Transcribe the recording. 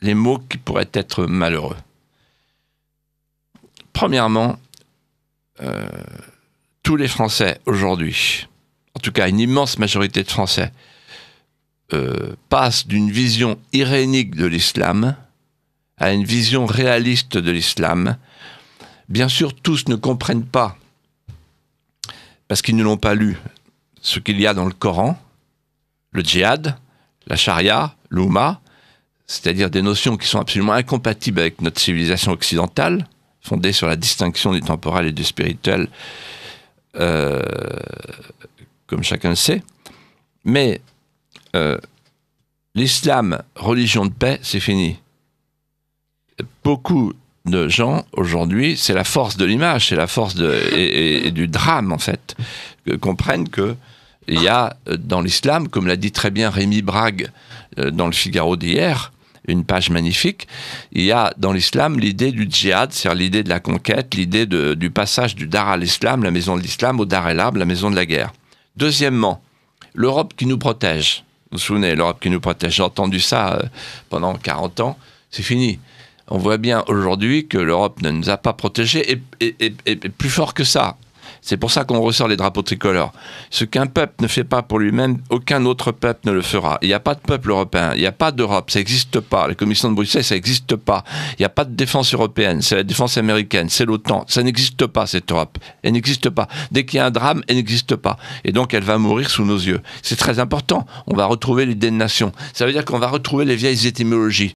les mots qui pourraient être malheureux. Premièrement, euh, tous les Français aujourd'hui, en tout cas une immense majorité de Français, euh, passent d'une vision irénique de l'islam à une vision réaliste de l'islam. Bien sûr, tous ne comprennent pas, parce qu'ils ne l'ont pas lu, ce qu'il y a dans le Coran, le djihad, la charia, l'ouma, c'est-à-dire des notions qui sont absolument incompatibles avec notre civilisation occidentale, fondée sur la distinction du temporel et du spirituel, euh, comme chacun le sait. Mais euh, l'islam, religion de paix, c'est fini. Beaucoup de gens aujourd'hui, c'est la force de l'image, c'est la force de, du drame en fait, que comprennent que il y a dans l'islam, comme l'a dit très bien Rémi Brague euh, dans le Figaro d'hier, une page magnifique. Il y a dans l'islam l'idée du djihad, c'est-à-dire l'idée de la conquête, l'idée du passage du dar à l'islam, la maison de l'islam, au dar el la maison de la guerre. Deuxièmement, l'Europe qui nous protège. Vous vous souvenez, l'Europe qui nous protège. J'ai entendu ça euh, pendant 40 ans. C'est fini. On voit bien aujourd'hui que l'Europe ne nous a pas protégés et plus fort que ça. C'est pour ça qu'on ressort les drapeaux tricolores. Ce qu'un peuple ne fait pas pour lui-même, aucun autre peuple ne le fera. Il n'y a pas de peuple européen, il n'y a pas d'Europe, ça n'existe pas. La Commission de Bruxelles, ça n'existe pas. Il n'y a pas de défense européenne, c'est la défense américaine, c'est l'OTAN. Ça n'existe pas, cette Europe. Elle n'existe pas. Dès qu'il y a un drame, elle n'existe pas. Et donc, elle va mourir sous nos yeux. C'est très important. On va retrouver l'idée de nation. Ça veut dire qu'on va retrouver les vieilles étymologies.